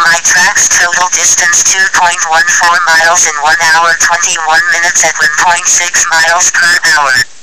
My tracks total distance 2.14 miles in 1 hour 21 minutes at 1.6 miles per hour.